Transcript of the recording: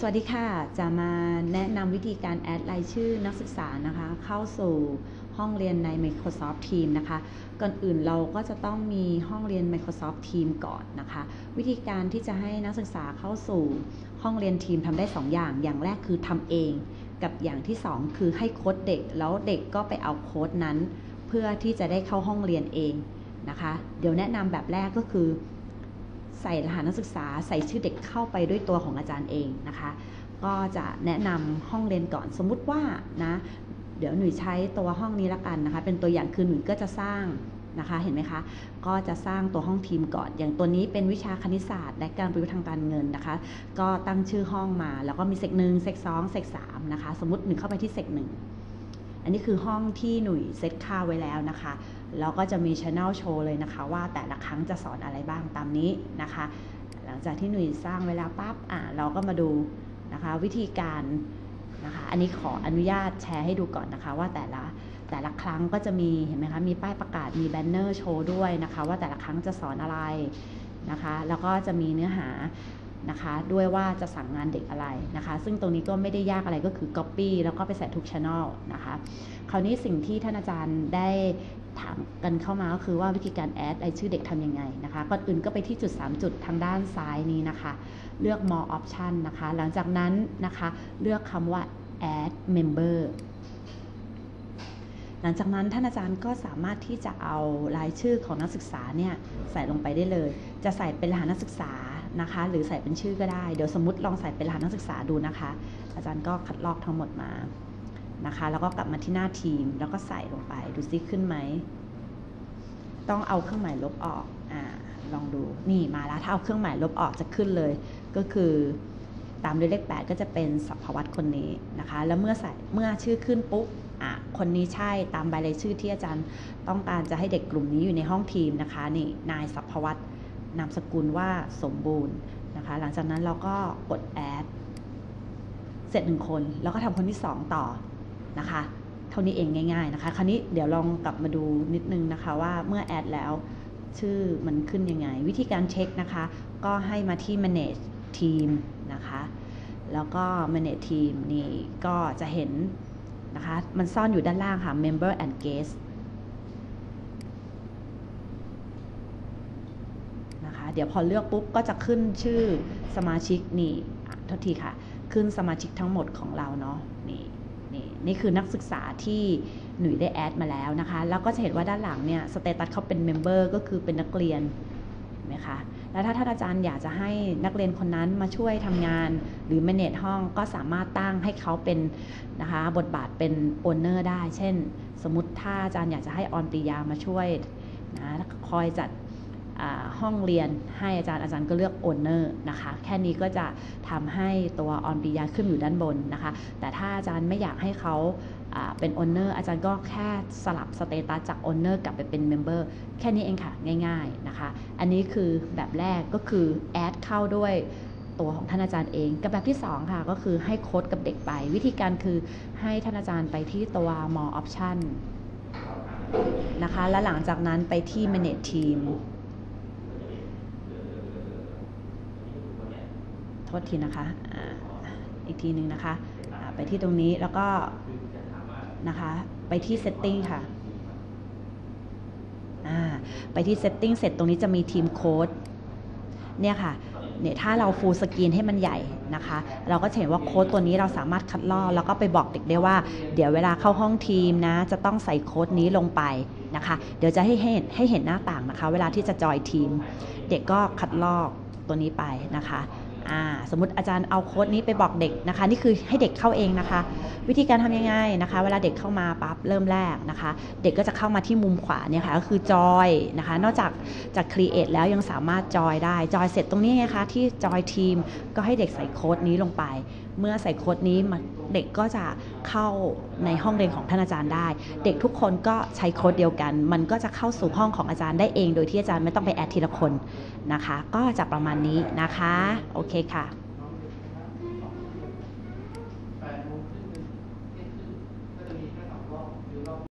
สวัสดีค่ะ จะมาแนะนำวิธีการแอดรายชื่อนักศึกษานะคะ เข้าสู่ห้องเรียนใน Microsoft Teams นะคะ ก่อนอื่นเราก็จะต้องมีห้องเรียน Microsoft Teams ก่อนนะคะ วิธีการที่จะให้นักศึกษาเข้าสู่ห้องเรียนทีมทำได้ 2 อย่าง อย่างแรกคือทำเอง กับอย่างที่ 2 คือให้โค้ดเด็ก แล้วเด็กก็ไปเอาโค้ดนั้น เพื่อที่จะได้เข้าห้องเรียนเองนะคะ เดี๋ยวแนะนำแบบแรกก็คือ ใส่รหัสนักศึกษาใส่ชื่อเด็กเข้าไปด้วยตัวของอาจารย์เองนะคะ ก็จะแนะนำห้องเรียนก่อนสมมุติว่านะเดี๋ยวหนุ่ยใช้ตัวห้องนี้ละกันนะคะ เป็นตัวอย่างคือหนุ่ยก็จะสร้างนะคะเห็นไหมคะก็จะสร้างตัวห้องทีมก่อน อย่างตัวนี้เป็นวิชาคณิตศาสตร์และการประยุกต์ทางการเงินนะคะ ก็ตั้งชื่อห้องมา แล้วก็มีเซกหนึ่งเซกสองเซกสามนะคะ สมมติหนึ่งเข้าไปที่เซกหนึ่ง อันนี้คือห้องที่หนุ่ยเซตค่าไว้แล้วนะคะ แล้วก็จะมีช anel โชว์เลยนะคะว่าแต่ละครั้งจะสอนอะไรบ้างตามนี้นะคะ หลังจากที่หนุ่ยสร้างเวลาปั๊บอะเราก็มาดูนะคะวิธีการนะคะอันนี้ขออนุญาตแชร์ให้ดูก่อนนะคะว่าแต่ละแต่ละครั้งก็จะมีเห็นไหมคะมีป้ายประกาศมีแบนเนอร์โชว์ด้วยนะคะว่าแต่ละครั้งจะสอนอะไรนะคะ แล้วก็จะมีเนื้อหา นะคะ ด้วยว่าจะสั่งงานเด็กอะไรนะคะ ซึ่งตรงนี้ก็ไม่ได้ยากอะไรก็คือ Copy แล้วก็ไปใส่ทุกช anel นะคะ คราวนี้สิ่งที่ท่านอาจารย์ได้ถามกันเข้ามาก็คือว่าวิธีการแอดรายชื่อเด็กทำยังไงนะคะก่อนอื่นก็ไปที่จุด 3 จุดทางด้านซ้ายนี้นะคะ เลือก more option นะคะ หลังจากนั้นนะคะเลือกคำว่า add member หลังจากนั้นท่านอาจารย์ก็สามารถที่จะเอารายชื่อของนักศึกษาเนี่ยใส่ลงไปได้เลย จะใส่เป็นรหัสนักศึกษา นะคะ หรือใส่เป็นชื่อก็ได้ เดี๋ยวสมมติลองใส่เป็นรหัสนักศึกษาดูนะคะ อาจารย์ก็คัดลอกทั้งหมดมานะคะ แล้วก็กลับมาที่หน้าทีม แล้วก็ใส่ลงไป ดูซิขึ้นไหม ต้องเอาเครื่องหมายลบออกอ่าลองดู นี่มาแล้ว ถ้าเอาเครื่องหมายลบออกจะขึ้นเลย ก็คือตามด้วยเลข 8 ก็จะเป็นสัพพวัตคนนี้นะคะ แล้วเมื่อใส่เมื่อชื่อขึ้นปุ๊บอะคนนี้ใช่ตามใบรายชื่อที่อาจารย์ต้องการจะให้เด็กกลุ่มนี้อยู่ในห้องทีมนะคะ นี่นายสัพพวัต นามสกุลว่าสมบูรณ์นะคะ หลังจากนั้นเราก็กดแอดเสร็จหนึ่งคน แล้วก็ทำคนที่ 2 ต่อนะคะ เท่านี้เองง่าย ๆนะคะ คราวนี้เดี๋ยวลองกลับมาดูนิดนึงนะคะว่าเมื่อแอดแล้วชื่อมันขึ้นยังไง วิธีการเช็คนะคะ ก็ให้มาที่ manage team นะคะ แล้วก็ manage team นี่ก็จะเห็นนะคะ มันซ่อนอยู่ด้านล่างค่ะ member and guest นะคะ เดี๋ยวพอเลือกปุ๊บก็จะขึ้นชื่อสมาชิกนี่โทษทีค่ะ ขึ้นสมาชิกทั้งหมดของเราเนาะนี่นี่นี่คือนักศึกษาที่หนุ่ยได้ add มาแล้วนะคะ แล้วก็จะเห็นว่าด้านหลังเนี่ย status เขาเป็น member ก็คือเป็นนักเรียนเห็นไหมคะ แล้วถ้าท่านอาจารย์อยากจะให้นักเรียนคนนั้นมาช่วยทำงานหรือ manage ห้องก็สามารถตั้งให้เขาเป็นนะคะบทบาทเป็น owner ได้ เช่น สมมติถ้าอาจารย์อยากจะให้ออนปรียามาช่วยนะคอยจัด ห้องเรียนให้อาจารย์อาจารย์ก็เลือก owner นะคะแค่นี้ก็จะทำให้ตัวออนปรียาขึ้นอยู่ด้านบนนะคะ แต่ถ้าอาจารย์ไม่อยากให้เขาเป็น owner อาจารย์ก็แค่สลับ status จาก owner กลับไปเป็น member แค่นี้เองค่ะ ง่ายๆนะคะ อันนี้คือแบบแรกก็คือ add เข้าด้วยตัวของท่านอาจารย์เอง กับแบบที่ 2 ค่ะ ก็คือให้โค้ดกับเด็กไป วิธีการคือให้ท่านอาจารย์ไปที่ตัว more option นะคะ แล้วหลังจากนั้นไปที่ manage team โทษทีนะคะอีกทีหนึ่งนะคะไปที่ตรงนี้แล้วก็นะคะไปที่ setting ค่ะไปที่ setting เสร็จตรงนี้จะมีทีมโค้ดเนี่ยค่ะเนี่ยถ้าเรา full screen ให้มันใหญ่นะคะ เราก็จะเห็นว่าโค้ดตัวนี้เราสามารถคัดลอกแล้วก็ไปบอกเด็กได้ว่า เดี๋ยวเวลาเข้าห้องทีมนะ จะต้องใส่โค้ดนี้ลงไปนะคะ เดี๋ยวจะให้เห็นให้เห็นหน้าต่างนะคะ เวลาที่จะ join team เด็กก็คัดลอกตัวนี้ไปนะคะ สมมติอาจารย์เอาโค้ดนี้ไปบอกเด็กนะคะ นี่คือให้เด็กเข้าเองนะคะ วิธีการทำยังไงนะคะ เวลาเด็กเข้ามาปั๊บเริ่มแรกนะคะ เด็กก็จะเข้ามาที่มุมขวาเนี่ยค่ะก็คือจอยนะคะ นอกจากจาก create แล้วยังสามารถจอยได้จอยเสร็จตรงนี้ไงคะที่ join teamก็ให้เด็กใส่โค้ดนี้ลงไป เมื่อใส่โค้ดนี้มันเด็กก็จะเข้าในห้องเรียนของท่านอาจารย์ได้ เด็กทุกคนก็ใช้โค้ดเดียวกัน มันก็จะเข้าสู่ห้องของอาจารย์ได้เอง โดยที่อาจารย์ไม่ต้องไปแอดทีละคนนะคะ ก็จะประมาณนี้นะคะ โอเคค่ะ